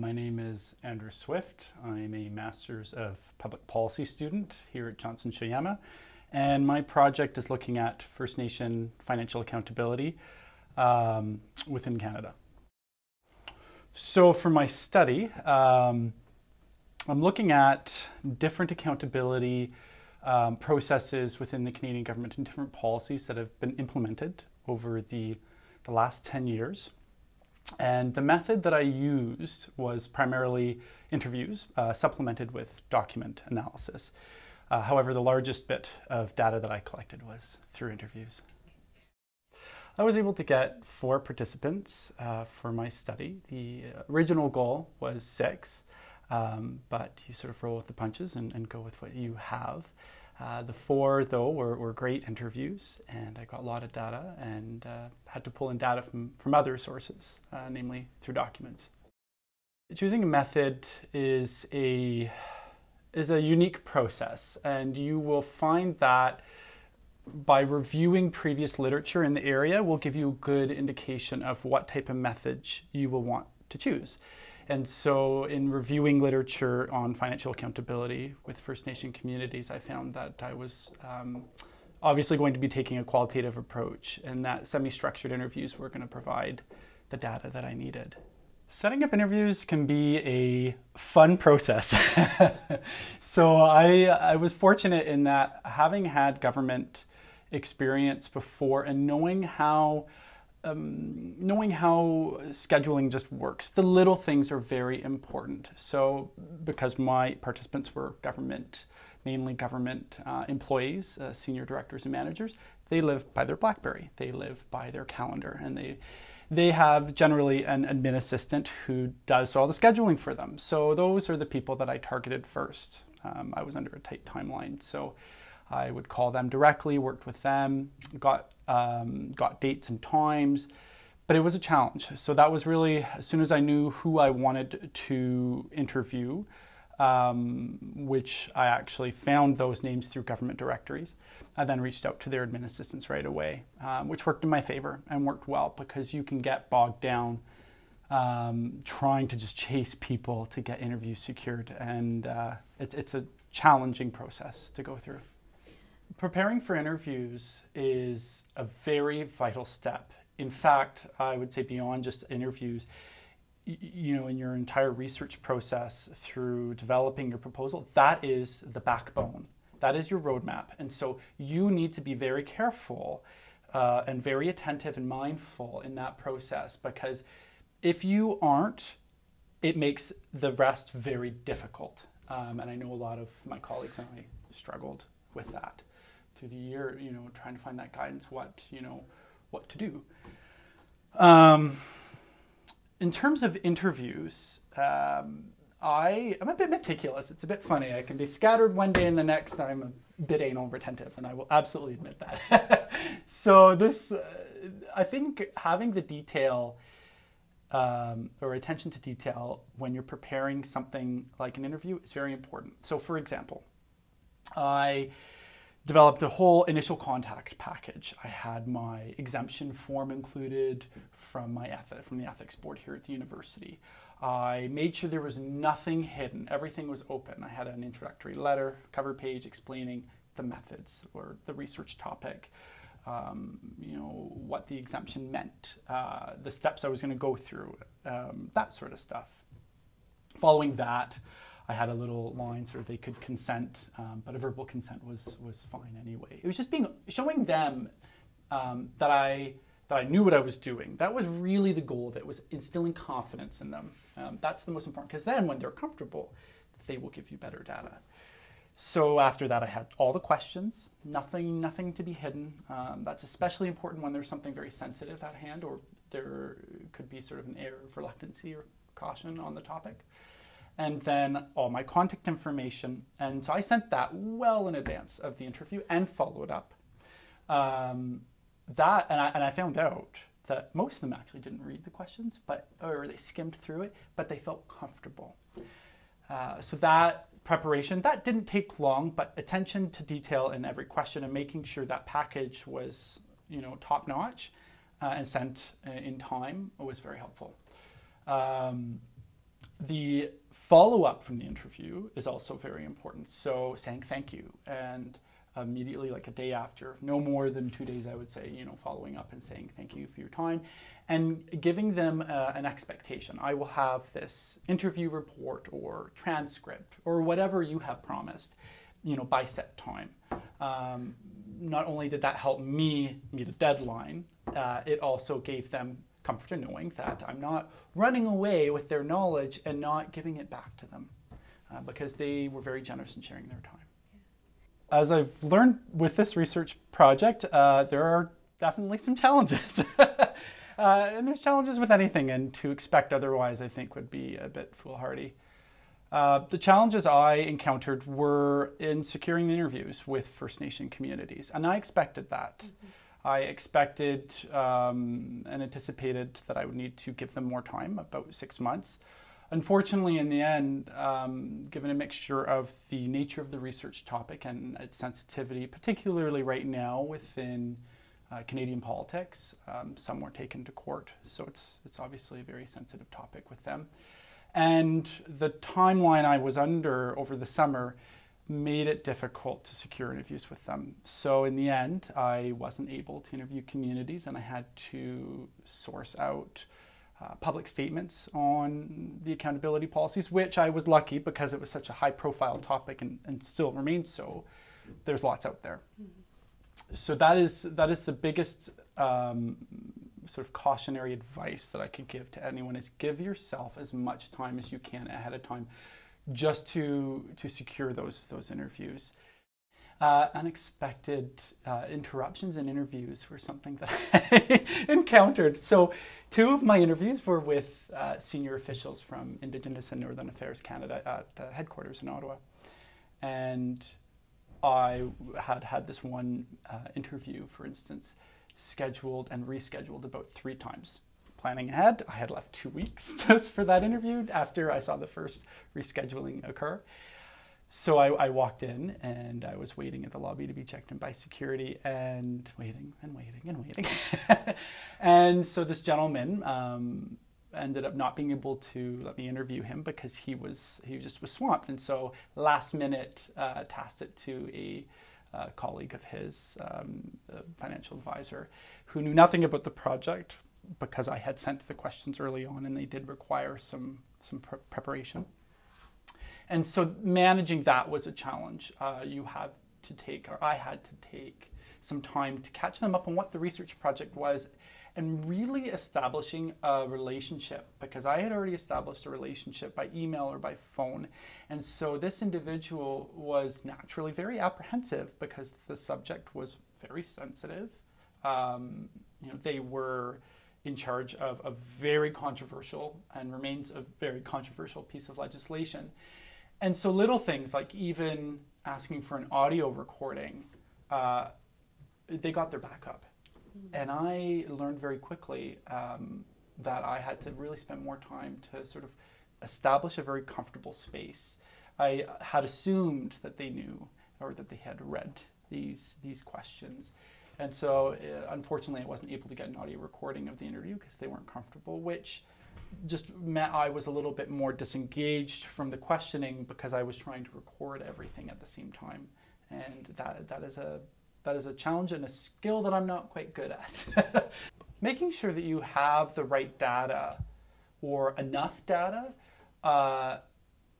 My name is Andrew Swift. I'm a Master's of Public Policy student here at Johnson Shoyama, and my project is looking at First Nation financial accountability um, within Canada. So for my study, um, I'm looking at different accountability um, processes within the Canadian government and different policies that have been implemented over the, the last 10 years. And the method that I used was primarily interviews, uh, supplemented with document analysis. Uh, however, the largest bit of data that I collected was through interviews. I was able to get four participants uh, for my study. The original goal was six, um, but you sort of roll with the punches and, and go with what you have. Uh, the four, though, were, were, great interviews, and I got a lot of data and uh, had to pull in data from, from other sources, uh, namely through documents. Choosing a method is a, is a unique process, and you will find that by reviewing previous literature in the area will give you a good indication of what type of method you will want to choose. And so, in reviewing literature on financial accountability with First Nation communities, I found that I was um, obviously going to be taking a qualitative approach, and that semi structured interviews were going to provide the data that I needed. Setting up interviews can be a fun process. so, I, I was fortunate in that having had government experience before and knowing how um, knowing how scheduling just works. The little things are very important. So, because my participants were government, mainly government uh, employees, uh, senior directors and managers, they live by their BlackBerry. They live by their calendar, and they they have generally an admin assistant who does all the scheduling for them. So those are the people that I targeted first. Um, I was under a tight timeline, so I would call them directly, worked with them, got um, got dates and times, but it was a challenge. So that was really, as soon as I knew who I wanted to interview, um, which I actually found those names through government directories. I then reached out to their admin assistants right away, um, which worked in my favor and worked well because you can get bogged down um, trying to just chase people to get interviews secured. And uh, it, it's a challenging process to go through. Preparing for interviews is a very vital step. In fact, I would say beyond just interviews, you know, in your entire research process through developing your proposal, that is the backbone. That is your roadmap. And so you need to be very careful uh, and very attentive and mindful in that process because if you aren't, it makes the rest very difficult. Um, and I know a lot of my colleagues and I struggled with that through the year, you know, trying to find that guidance, what, you know, what to do. Um, in terms of interviews, um, I am a bit meticulous. It's a bit funny. I can be scattered one day and the next I'm a bit anal retentive, and I will absolutely admit that. so this, uh, I think, having the detail um, or attention to detail when you're preparing something like an interview is very important. So, for example, I developed a whole initial contact package. I had my exemption form included from my ethic, from the ethics board here at the university. I made sure there was nothing hidden. Everything was open. I had an introductory letter, cover page explaining the methods or the research topic, um, you know, what the exemption meant, uh, the steps I was going to go through, um, that sort of stuff. Following that, I had a little line so they could consent, um, but a verbal consent was was fine anyway. It was just being showing them um, that I that I knew what I was doing. That was really the goal it was instilling confidence in them. Um, that's the most important because then when they're comfortable, they will give you better data. So after that, I had all the questions, nothing, nothing to be hidden. Um, that's especially important when there's something very sensitive at hand, or there could be sort of an air of reluctancy or caution on the topic and then all my contact information. And so I sent that well in advance of the interview and followed up. Um, that and I, and I found out that most of them actually didn't read the questions, but or they skimmed through it, but they felt comfortable. Uh, so that preparation that didn't take long, but attention to detail in every question and making sure that package was you know top notch uh, and sent uh, in time was very helpful. Um, the follow up from the interview is also very important. So saying thank you and immediately, like a day after, no more than two days, I would say, you know, following up and saying thank you for your time and giving them uh, an expectation. I will have this interview report or transcript or whatever you have promised, you know, by set time. Um, not only did that help me meet a deadline, uh, it also gave them comfort in knowing that I'm not running away with their knowledge and not giving it back to them uh, because they were very generous in sharing their time. As I've learned with this research project, uh, there are definitely some challenges. Uh, and there's challenges with anything, and to expect otherwise, I think, would be a bit foolhardy. Uh, the challenges I encountered were in securing the interviews with First Nation communities, and I expected that. Mm-hmm. I expected um, and anticipated that I would need to give them more time, about six months. Unfortunately, in the end, um, given a mixture of the nature of the research topic and its sensitivity, particularly right now within uh, Canadian politics, um, some were taken to court, so it's, it's obviously a very sensitive topic with them. And the timeline I was under over the summer made it difficult to secure interviews with them. So in the end, I wasn't able to interview communities and I had to source out uh, public statements on the accountability policies, which I was lucky because it was such a high profile topic and, and still remains so. There's lots out there. Mm-hmm. So that is that is the biggest um, sort of cautionary advice that I could give to anyone is give yourself as much time as you can ahead of time just to to secure those those interviews. Uh, unexpected uh, interruptions in interviews were something that I encountered. So, two of my interviews were with uh, senior officials from Indigenous and Northern Affairs Canada at the headquarters in Ottawa, and I had had this one uh, interview, for instance, scheduled and rescheduled about three times planning ahead. I had left two weeks just for that interview after I saw the first rescheduling occur. So I, I, walked in and I was waiting at the lobby to be checked in by security and waiting and waiting and waiting. and so this gentleman um, ended up not being able to let me interview him because he was he just was swamped. And so last minute uh, tasked it to a uh, colleague of his, um, financial advisor, who knew nothing about the project, because I had sent the questions early on and they did require some, some pre preparation. And so managing that was a challenge. Uh, you had to take, or I had to take some time to catch them up on what the research project was and really establishing a relationship because I had already established a relationship by email or by phone. And so this individual was naturally very apprehensive because the subject was very sensitive. Um, you know, they were in charge of a very controversial and remains a very controversial piece of legislation. And so little things like even asking for an audio recording, uh, they got their backup. Mm-hmm. And I learned very quickly um, that I had to really spend more time to sort of establish a very comfortable space. I had assumed that they knew or that they had read these these questions and so, uh, unfortunately, I wasn't able to get an audio recording of the interview because they weren't comfortable, which just meant I was a little bit more disengaged from the questioning because I was trying to record everything at the same time. And that, that, is, a, that is a challenge and a skill that I'm not quite good at. Making sure that you have the right data or enough data uh,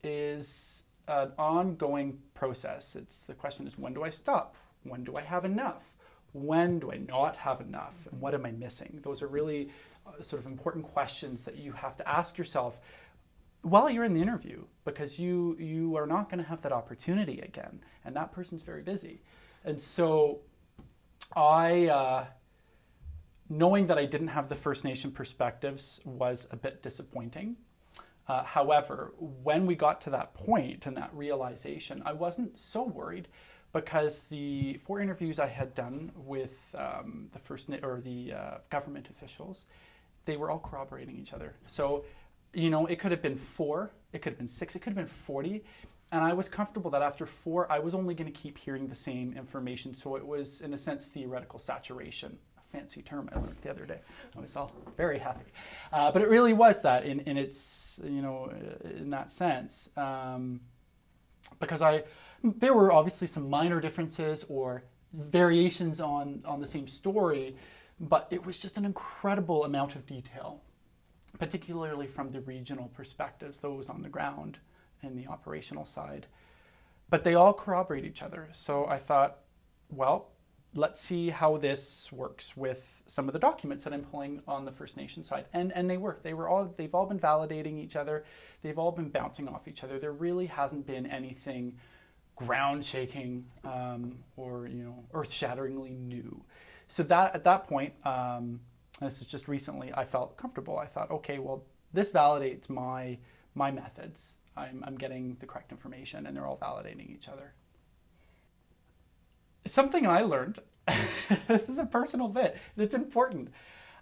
is an ongoing process. It's the question is when do I stop? When do I have enough? When do I not have enough and what am I missing? Those are really uh, sort of important questions that you have to ask yourself while you're in the interview because you you are not going to have that opportunity again and that person's very busy. And so I uh, knowing that I didn't have the First Nation perspectives was a bit disappointing. Uh, however, when we got to that point and that realization, I wasn't so worried because the four interviews I had done with um, the first or the uh, government officials, they were all corroborating each other. So, you know, it could have been four, it could have been six, it could have been 40. And I was comfortable that after four, I was only going to keep hearing the same information. So it was, in a sense, theoretical saturation A fancy term I learned the other day. I was all very happy. Uh, but it really was that in, in its, you know, in that sense. Um, because I, there were obviously some minor differences or variations on, on the same story, but it was just an incredible amount of detail, particularly from the regional perspectives, those on the ground and the operational side. But they all corroborate each other. So I thought, well, let's see how this works with some of the documents that I'm pulling on the First Nation side. And and they work. They were all they've all been validating each other. They've all been bouncing off each other. There really hasn't been anything ground shaking um, or you know earth shatteringly new. So that at that point, um, this is just recently, I felt comfortable. I thought, okay, well, this validates my my methods. I'm, I'm getting the correct information, and they're all validating each other something I learned. this is a personal bit. It's important.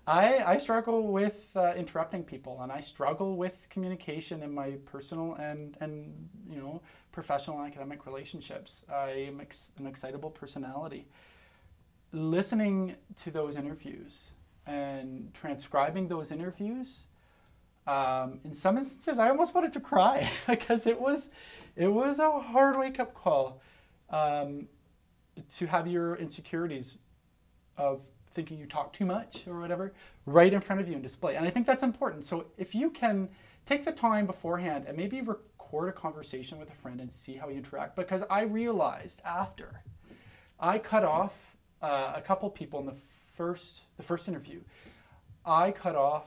I, I struggle with uh, interrupting people, and I struggle with communication in my personal and and you know professional and academic relationships. I am ex- an excitable personality. Listening to those interviews and transcribing those interviews, um, in some instances, I almost wanted to cry because it was it was a hard wake up call. Um, to have your insecurities of thinking you talk too much or whatever right in front of you and display. And I think that's important. So if you can take the time beforehand and maybe record a conversation with a friend and see how you interact, because I realized after I cut off uh, a couple people in the first the first interview, I cut off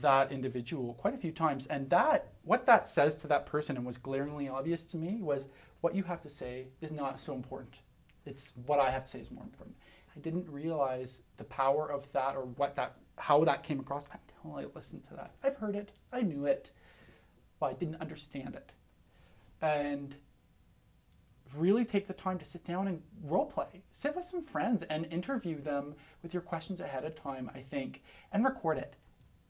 that individual quite a few times, and that what that says to that person and was glaringly obvious to me was what you have to say is not so important it's what I have to say is more important. I didn't realize the power of that or what that how that came across until I listened to that. I've heard it, I knew it, but I didn't understand it. And really take the time to sit down and role play. Sit with some friends and interview them with your questions ahead of time, I think, and record it.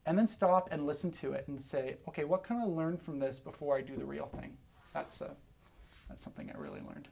And then stop and listen to it and say, okay, what can I learn from this before I do the real thing? That's, a, uh, that's something I really learned.